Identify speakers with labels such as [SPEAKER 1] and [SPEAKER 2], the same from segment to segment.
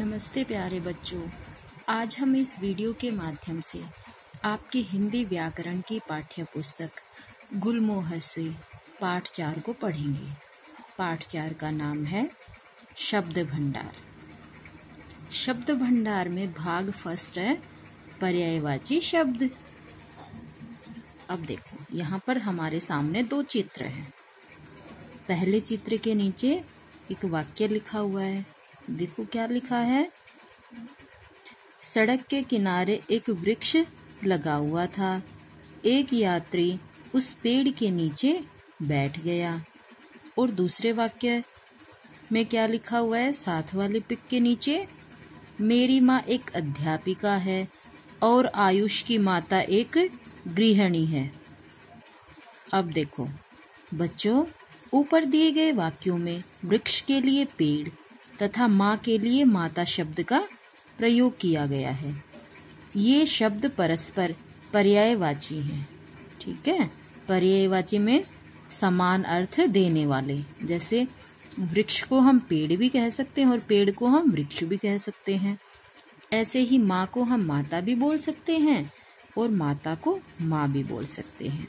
[SPEAKER 1] नमस्ते प्यारे बच्चों। आज हम इस वीडियो के माध्यम से आपकी हिंदी व्याकरण की पाठ्य पुस्तक गुलमोहर से पाठ चार को पढ़ेंगे। पाठ चार का नाम है शब्द भंडार। शब्द भंडार में भाग फ़र्स्ट है पर्यायवाची शब्द। अब देखो, यहाँ पर हमारे सामने दो चित्र हैं। पहले चित्र के नीचे एक वाक्य लिखा हुआ है। देखो क्या लिखा है। सड़क के किनारे एक वृक्ष लगा हुआ था। एक यात्री उस पेड़ के नीचे बैठ गया। और दूसरे वाक्य, में क्या लिखा हुआ है साथ वाले पिक के नीचे? मेरी माँ एक अध्यापिका है और आयुष की माता एक गृहिणी है। अब देखो, बच्चों, ऊपर दिए गए वाक्यों में वृक्ष के लिए पेड़ तथा माँ के लिए माता शब्द का प्रयोग किया गया है। ये शब्द परस्पर पर्यायवाची हैं, ठीक है? पर्यायवाची में समान अर्थ देने वाले, जैसे वृक्ष को हम पेड़ भी कह सकते हैं और पेड़ को हम वृक्ष भी कह सकते हैं। ऐसे ही माँ को हम माता भी बोल सकते हैं और माता को माँ भी बोल सकते हैं।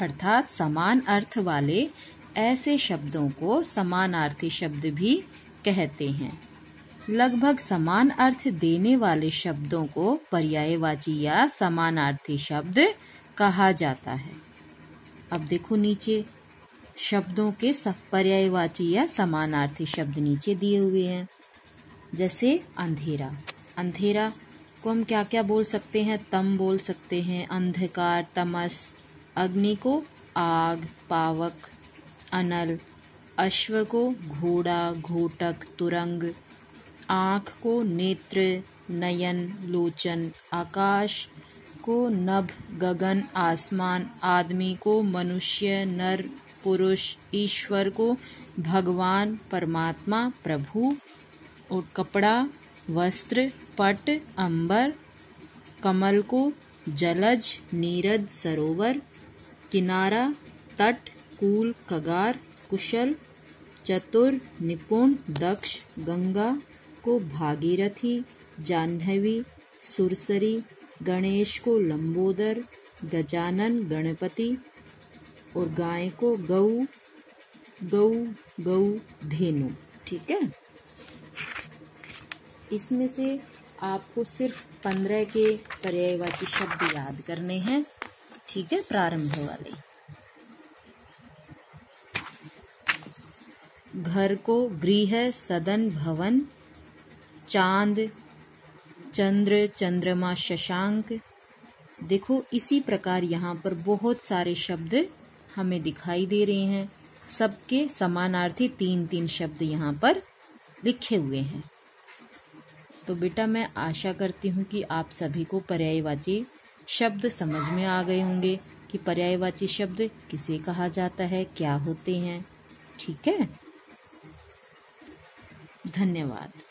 [SPEAKER 1] अर्थात समान अर्थ वाले ऐसे शब्दों को समानार्थी शब्द भी कहते हैं। लगभग समान अर्थ देने वाले शब्दों को पर्यायवाची या समानार्थी शब्द कहा जाता है। अब देखो नीचे। शब्दों के पर्यायवाची या समानार्थी शब्द नीचे दिए हुए हैं। जैसे अंधेरा। अंधेरा को हम क्या क्या बोल सकते हैं? तम बोल सकते हैं, अंधकार, तमस, अग्नि को आग, पावक, अनल अश्व को घोड़ा, घोटक, तुरंग, आँख को नेत्र, नयन, लोचन, आकाश को नभ, गगन, आसमान, आदमी को मनुष्य, नर, पुरुष, ईश्वर को भगवान, परमात्मा, प्रभु, और कपड़ा, वस्त्र, पट, अंबर, कमल को जलज, नीरज, सरोवर, किनारा, तट कूल, कगार, कुशल, चतुर, निपुण, दक्ष, गंगा, को भागीरथी, जाह्नवी, सुरसरी, गणेश को लंबोदर, गजानन गणपति, और गाय को गऊ गऊ गौ धेनु। ठीक है? इसमें से आपको सिर्फ़ पंद्रह के पर्यायवाची शब्द याद करने हैं। ठीक है? प्रारंभ वाले। घर को गृह, सदन, भवन, चाँद, चंद्र, चंद्रमा, शशांक। देखो, इसी प्रकार यहाँ पर बहुत सारे शब्द हमें दिखाई दे रहे हैं। सबके समानार्थी तीन तीन शब्द यहाँ पर लिखे हुए हैं। तो बेटा, मैं आशा करती हूँ कि आप सभी को पर्यायवाची शब्द समझ में आ गए होंगे कि पर्यायवाची शब्द किसे कहा जाता है, क्या होते हैं। ठीक है? धन्यवाद।